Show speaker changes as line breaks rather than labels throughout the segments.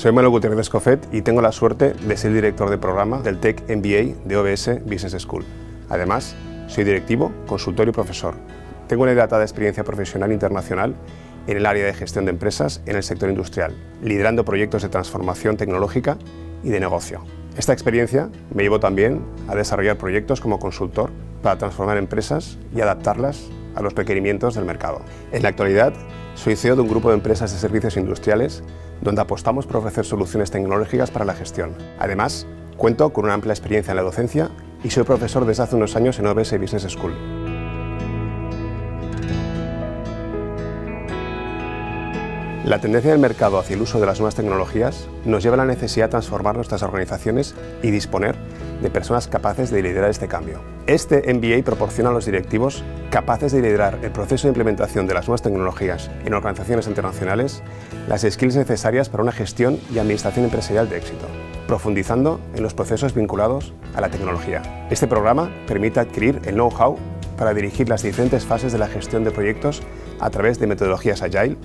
Soy Manuel Gutiérrez Escofet y tengo la suerte de ser director de programa del Tech MBA de OBS Business School. Además, soy directivo, consultor y profesor. Tengo una dilatada experiencia profesional internacional en el área de gestión de empresas en el sector industrial, liderando proyectos de transformación tecnológica y de negocio. Esta experiencia me llevó también a desarrollar proyectos como consultor para transformar empresas y adaptarlas a los requerimientos del mercado. En la actualidad, soy CEO de un grupo de empresas de servicios industriales donde apostamos por ofrecer soluciones tecnológicas para la gestión. Además, cuento con una amplia experiencia en la docencia y soy profesor desde hace unos años en OBS Business School. La tendencia del mercado hacia el uso de las nuevas tecnologías nos lleva a la necesidad de transformar nuestras organizaciones y disponer de personas capaces de liderar este cambio. Este MBA proporciona a los directivos capaces de liderar el proceso de implementación de las nuevas tecnologías en organizaciones internacionales las skills necesarias para una gestión y administración empresarial de éxito, profundizando en los procesos vinculados a la tecnología. Este programa permite adquirir el know-how para dirigir las diferentes fases de la gestión de proyectos a través de metodologías agile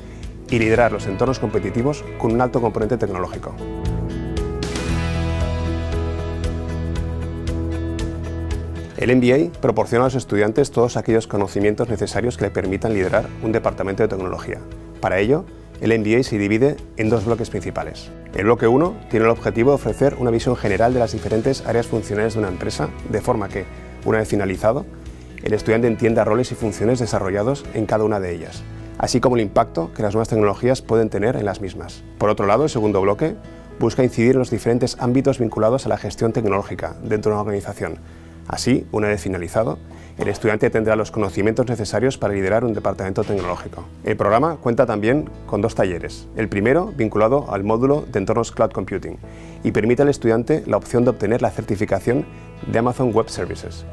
y liderar los entornos competitivos con un alto componente tecnológico. El MBA proporciona a los estudiantes todos aquellos conocimientos necesarios que le permitan liderar un departamento de tecnología. Para ello, el MBA se divide en dos bloques principales. El bloque 1 tiene el objetivo de ofrecer una visión general de las diferentes áreas funcionales de una empresa, de forma que, una vez finalizado, el estudiante entienda roles y funciones desarrollados en cada una de ellas, así como el impacto que las nuevas tecnologías pueden tener en las mismas. Por otro lado, el segundo bloque busca incidir en los diferentes ámbitos vinculados a la gestión tecnológica dentro de una organización. Así, una vez finalizado, el estudiante tendrá los conocimientos necesarios para liderar un departamento tecnológico. El programa cuenta también con dos talleres. El primero, vinculado al módulo de entornos Cloud Computing, y permite al estudiante la opción de obtener la certificación de Amazon Web Services.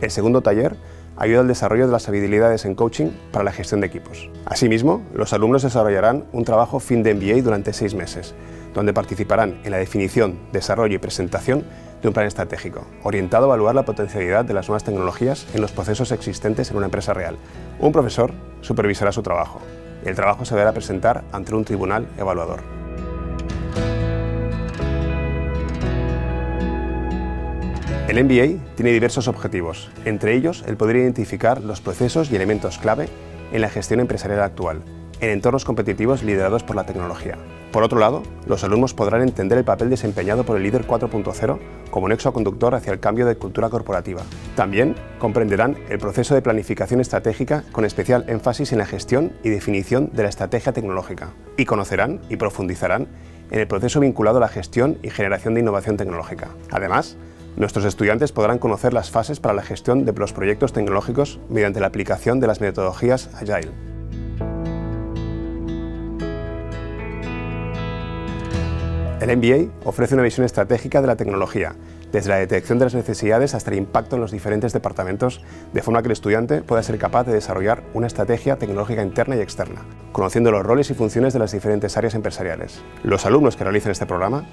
El segundo taller ayuda al desarrollo de las habilidades en coaching para la gestión de equipos. Asimismo, los alumnos desarrollarán un trabajo fin de MBA durante seis meses, donde participarán en la definición, desarrollo y presentación de un plan estratégico, orientado a evaluar la potencialidad de las nuevas tecnologías en los procesos existentes en una empresa real. Un profesor supervisará su trabajo y el trabajo se deberá presentar ante un tribunal evaluador. El MBA tiene diversos objetivos, entre ellos el poder identificar los procesos y elementos clave en la gestión empresarial actual, en entornos competitivos liderados por la tecnología. Por otro lado, los alumnos podrán entender el papel desempeñado por el líder 4.0 como nexo conductor hacia el cambio de cultura corporativa. También comprenderán el proceso de planificación estratégica con especial énfasis en la gestión y definición de la estrategia tecnológica. Y conocerán y profundizarán en el proceso vinculado a la gestión y generación de innovación tecnológica. Además, Nuestros estudiantes podrán conocer las fases para la gestión de los proyectos tecnológicos mediante la aplicación de las metodologías Agile. El MBA ofrece una visión estratégica de la tecnología, desde la detección de las necesidades hasta el impacto en los diferentes departamentos, de forma que el estudiante pueda ser capaz de desarrollar una estrategia tecnológica interna y externa, conociendo los roles y funciones de las diferentes áreas empresariales. Los alumnos que realicen este programa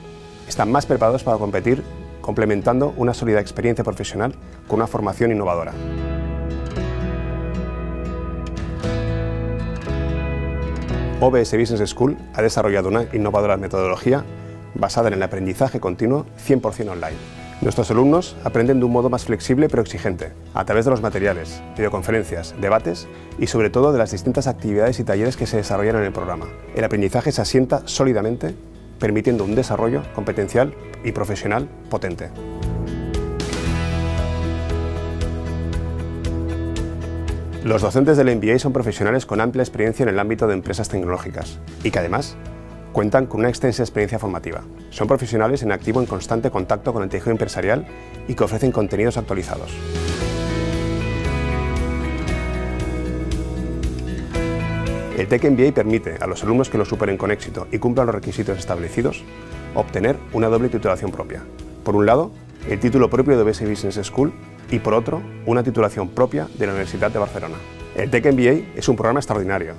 están más preparados para competir complementando una sólida experiencia profesional con una formación innovadora. OBS Business School ha desarrollado una innovadora metodología basada en el aprendizaje continuo 100% online. Nuestros alumnos aprenden de un modo más flexible pero exigente, a través de los materiales, videoconferencias, debates y sobre todo de las distintas actividades y talleres que se desarrollan en el programa. El aprendizaje se asienta sólidamente permitiendo un desarrollo competencial y profesional potente. Los docentes del MBA son profesionales con amplia experiencia en el ámbito de empresas tecnológicas y que además cuentan con una extensa experiencia formativa. Son profesionales en activo en constante contacto con el tejido empresarial y que ofrecen contenidos actualizados. El Tech MBA permite a los alumnos que lo superen con éxito y cumplan los requisitos establecidos obtener una doble titulación propia. Por un lado, el título propio de BS Business School y por otro, una titulación propia de la Universidad de Barcelona. El Tech MBA es un programa extraordinario,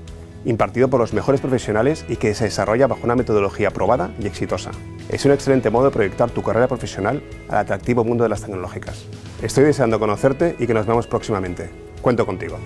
impartido por los mejores profesionales y que se desarrolla bajo una metodología probada y exitosa. Es un excelente modo de proyectar tu carrera profesional al atractivo mundo de las tecnológicas. Estoy deseando conocerte y que nos vemos próximamente. Cuento contigo.